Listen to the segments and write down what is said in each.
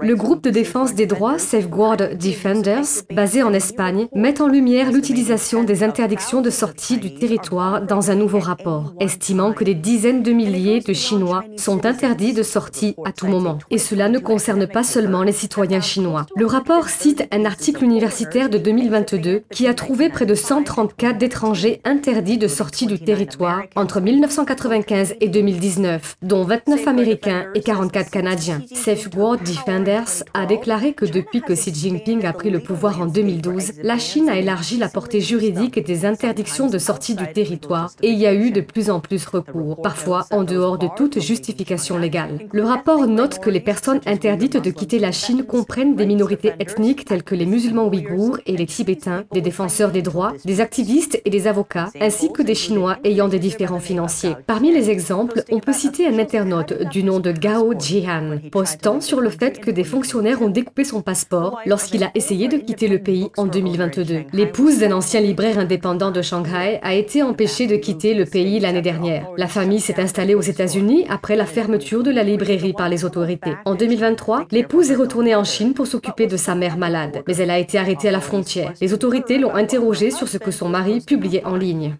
Le groupe de défense des droits Safeguard Defenders, basé en Espagne, met en lumière l'utilisation des interdictions de sortie du territoire dans un nouveau rapport, estimant que des dizaines de milliers de Chinois sont interdits de sortie à tout moment. Et cela ne concerne pas seulement les citoyens chinois. Le rapport cite un article universitaire de 2022 qui a trouvé près de 130 cas d'étrangers interdits de sortie du territoire entre 1995 et 2019, dont 29 Américains et 44 Canadiens. Safeguard Defenders a déclaré que depuis que Xi Jinping a pris le pouvoir en 2012, la Chine a élargi la portée juridique des interdictions de sortie du territoire et il y a eu de plus en plus recours, parfois en dehors de toute justification légale. Le rapport note que les personnes interdites de quitter la Chine comprennent des minorités ethniques telles que les musulmans ouïghours et les tibétains, des défenseurs des droits, des activistes et des avocats, ainsi que des Chinois ayant des différents financiers. Parmi les exemples, on peut citer un internaute du nom de Gao Jihan, postant sur le fait que des fonctionnaires ont découpé son passeport lorsqu'il a essayé de quitter le pays en 2022. L'épouse d'un ancien libraire indépendant de Shanghai a été empêchée de quitter le pays l'année dernière. La famille s'est installée aux États-Unis après la fermeture de la librairie par les autorités. En 2023, l'épouse est retournée en Chine pour s'occuper de sa mère malade, mais elle a été arrêtée à la frontière. Les autorités l'ont interrogée sur ce que son mari publiait en ligne.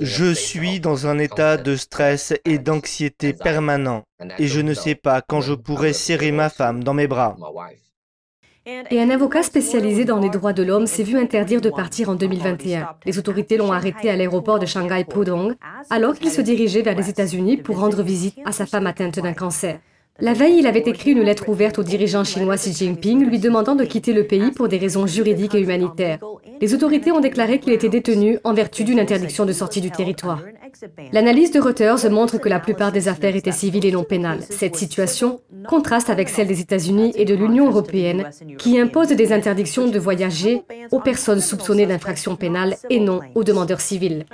Je suis dans un état de stress et d'anxiété permanent et je ne sais pas quand je pourrai serrer ma femme dans mes bras. Et un avocat spécialisé dans les droits de l'homme s'est vu interdire de partir en 2021. Les autorités l'ont arrêté à l'aéroport de Shanghai Pudong alors qu'il se dirigeait vers les États-Unis pour rendre visite à sa femme atteinte d'un cancer. La veille, il avait écrit une lettre ouverte au dirigeant chinois Xi Jinping lui demandant de quitter le pays pour des raisons juridiques et humanitaires. Les autorités ont déclaré qu'il était détenu en vertu d'une interdiction de sortie du territoire. L'analyse de Reuters montre que la plupart des affaires étaient civiles et non pénales. Cette situation contraste avec celle des États-Unis et de l'Union européenne, qui imposent des interdictions de voyager aux personnes soupçonnées d'infractions pénales et non aux demandeurs civils.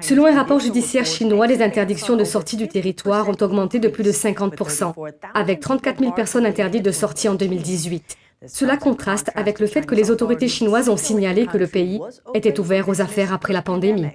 Selon un rapport judiciaire chinois, les interdictions de sortie du territoire ont augmenté de plus de 50% avec 34 000 personnes interdites de sortie en 2018. Cela contraste avec le fait que les autorités chinoises ont signalé que le pays était ouvert aux affaires après la pandémie.